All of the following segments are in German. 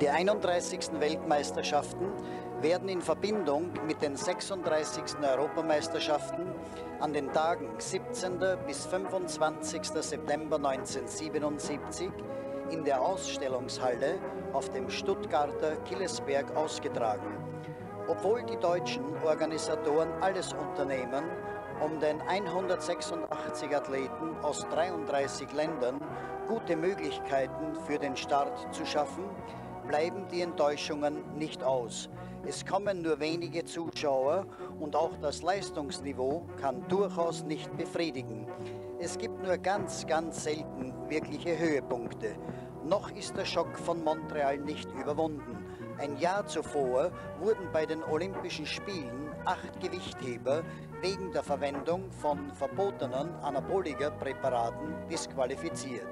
Die 31. Weltmeisterschaften werden in Verbindung mit den 36. Europameisterschaften an den Tagen 17. bis 25. September 1977 in der Ausstellungshalle auf dem Stuttgarter Killesberg ausgetragen. Obwohl die deutschen Organisatoren alles unternehmen, um den 186 Athleten aus 33 Ländern gute Möglichkeiten für den Start zu schaffen, bleiben die Enttäuschungen nicht aus. Es kommen nur wenige Zuschauer und auch das Leistungsniveau kann durchaus nicht befriedigen. Es gibt nur ganz, ganz selten wirkliche Höhepunkte. Noch ist der Schock von Montreal nicht überwunden. Ein Jahr zuvor wurden bei den Olympischen Spielen acht Gewichtheber wegen der Verwendung von verbotenen Anabolika-Präparaten disqualifiziert.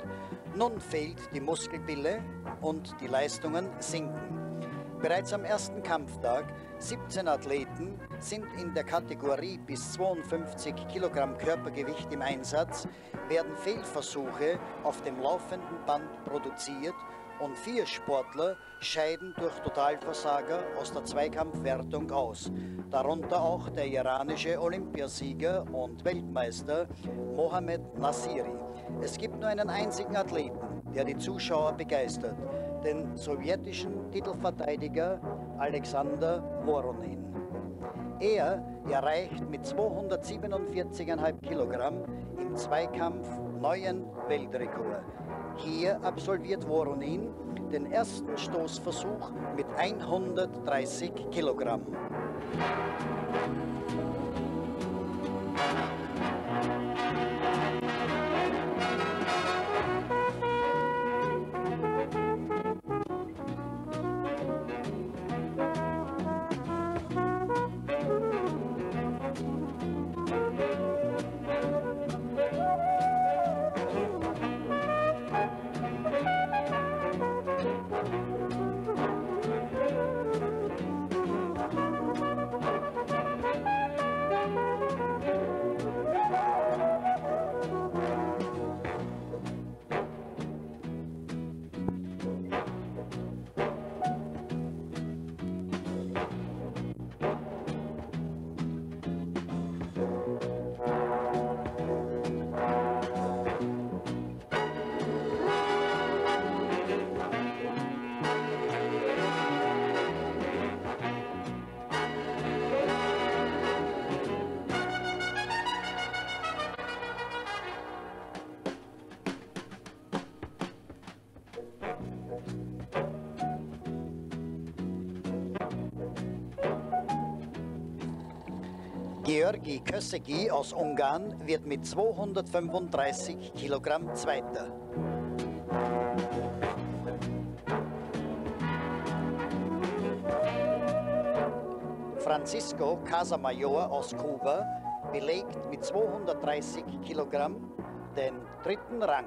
Nun fehlt die Muskelpille und die Leistungen sinken. Bereits am ersten Kampftag, 17 Athleten sind in der Kategorie bis 52 Kilogramm Körpergewicht im Einsatz, werden Fehlversuche auf dem laufenden Band produziert und vier Sportler scheiden durch Totalversager aus der Zweikampfwertung aus. Darunter auch der iranische Olympiasieger und Weltmeister Mohamed Nassiri. Es gibt nur einen einzigen Athleten, der die Zuschauer begeistert, den sowjetischen Titelverteidiger Alexander Voronin. Er erreicht mit 247,5 Kilogramm im Zweikampf neuen Weltrekord. Hier absolviert Voronin den ersten Stoßversuch mit 130 Kilogramm. Georgi Kösegi aus Ungarn wird mit 235 Kilogramm Zweiter. Francisco Casamayor aus Kuba belegt mit 230 Kilogramm den dritten Rang.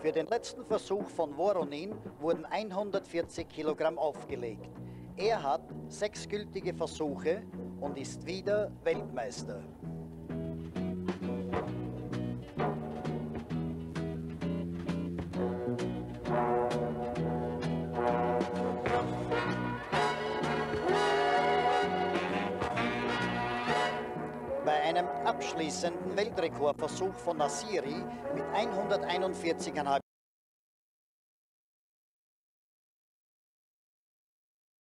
Für den letzten Versuch von Voronin wurden 140 Kilogramm aufgelegt. Er hat sechs gültige Versuche und ist wieder Weltmeister. Bei einem abschließenden Weltrekordversuch von Nasiri mit 141,5